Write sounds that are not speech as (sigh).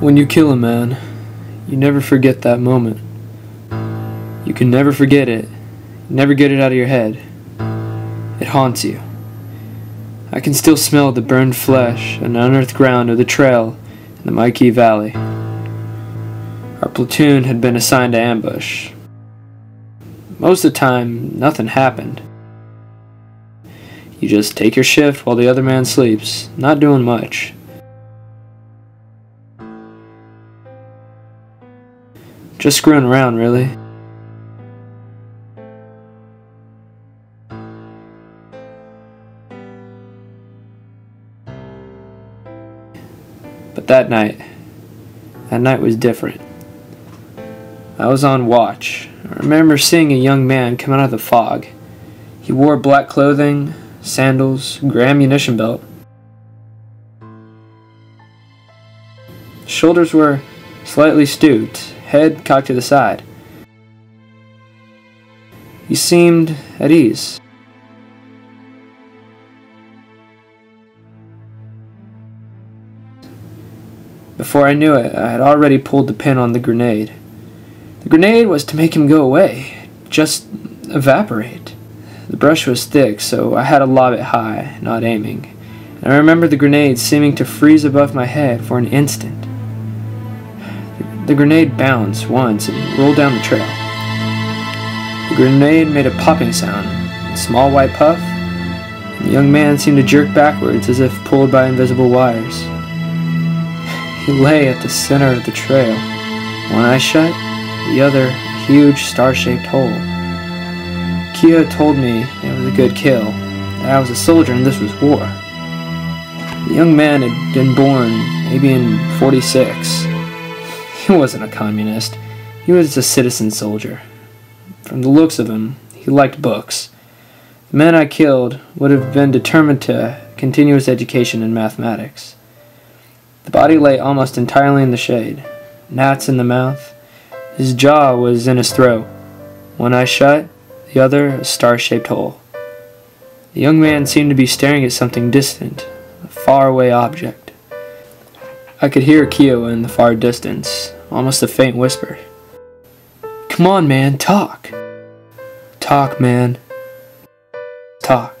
When you kill a man, you never forget that moment. You can never forget it. Never get it out of your head. It haunts you. I can still smell the burned flesh and unearthed ground of the trail in the My Khe Valley. Our platoon had been assigned to ambush. Most of the time, nothing happened. You just take your shift while the other man sleeps, not doing much. Just screwing around, really. But that night, that night was different. I was on watch. I remember seeing a young man come out of the fog. He wore black clothing, sandals, gray ammunition belt. Shoulders were slightly stooped, head cocked to the side. He seemed at ease. Before I knew it, I had already pulled the pin on the grenade. The grenade was to make him go away, just evaporate. The brush was thick, so I had to lob it high, not aiming. And I remember the grenade seeming to freeze above my head for an instant. The grenade bounced once and rolled down the trail. The grenade made a popping sound, a small white puff, and the young man seemed to jerk backwards as if pulled by invisible wires. (laughs) He lay at the center of the trail, one eye shut, the other a huge star-shaped hole. Keo told me it was a good kill, that I was a soldier and this was war. The young man had been born maybe in 46. He wasn't a communist. He was a citizen soldier. From the looks of him, he liked books. The man I killed would have been determined to continue his education in mathematics. The body lay almost entirely in the shade, gnats in the mouth. His jaw was in his throat, one eye shut, the other a star-shaped hole. The young man seemed to be staring at something distant, a faraway object. I could hear Keo in the far distance, almost a faint whisper. Come on, man, talk. Talk, man. Talk.